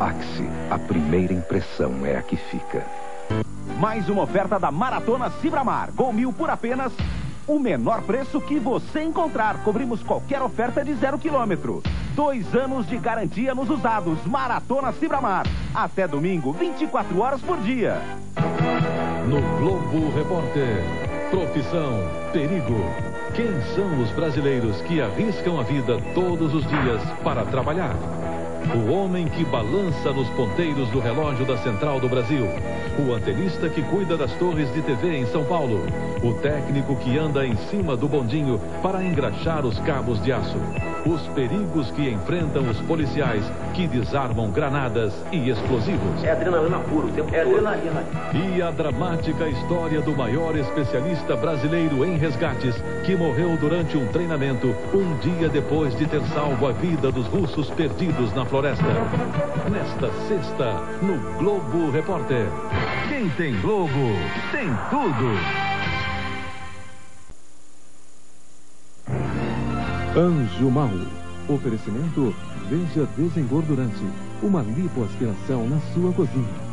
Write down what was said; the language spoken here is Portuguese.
Axi, a primeira impressão é a que fica. Mais uma oferta da Maratona Cibramar. Gol mil por apenas o menor preço que você encontrar. Cobrimos qualquer oferta de zero quilômetro. Dois anos de garantia nos usados. Maratona Cibramar. Até domingo, 24 horas por dia. No Globo Repórter. Profissão, perigo. Quem são os brasileiros que arriscam a vida todos os dias para trabalhar? O homem que balança nos ponteiros do relógio da Central do Brasil. O antenista que cuida das torres de TV em São Paulo. O técnico que anda em cima do bondinho para engraxar os cabos de aço. Os perigos que enfrentam os policiais que desarmam granadas e explosivos. É adrenalina pura o tempo é todo. adrenalina. E a dramática história do maior especialista brasileiro em resgates, que morreu durante um treinamento um dia depois de ter salvo a vida dos russos perdidos na floresta. Nesta sexta, no Globo Repórter. Quem tem Globo, tem tudo. Anjo Mal. Oferecimento Veja Desengordurante. Uma lipoaspiração na sua cozinha.